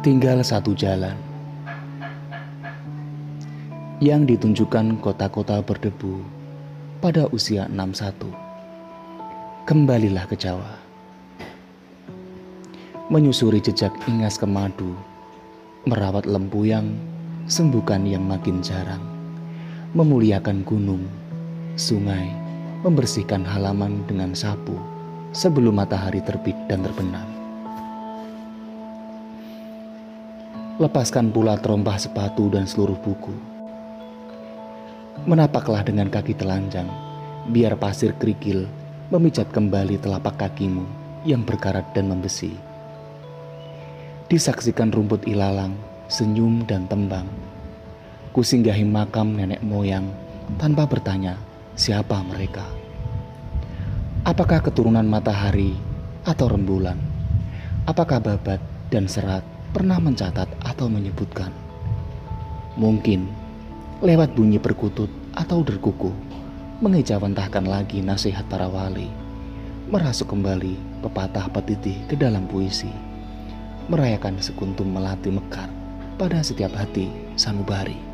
Tinggal satu jalan yang ditunjukkan kota-kota berdebu pada usia 61. Kembalilah ke Jawa. Menyusuri jejak Ingas Kemadu, merawat lempu yang sembuhkan yang makin jarang, memuliakan gunung, sungai, membersihkan halaman dengan sapu sebelum matahari terbit dan terbenam. Lepaskan pula terompah sepatu dan seluruh buku. Menapaklah dengan kaki telanjang, biar pasir kerikil memijat kembali telapak kakimu yang berkarat dan membesi. Disaksikan rumput ilalang, senyum dan tembang. Kusinggahi makam nenek moyang tanpa bertanya siapa mereka. Apakah keturunan matahari atau rembulan? Apakah babat dan serat pernah mencatat atau menyebutkan. Mungkin lewat bunyi perkutut atau derkuku, mengejawantahkan lagi nasihat para wali, merasuk kembali pepatah petitih ke dalam puisi, merayakan sekuntum melati mekar pada setiap hati sanubari.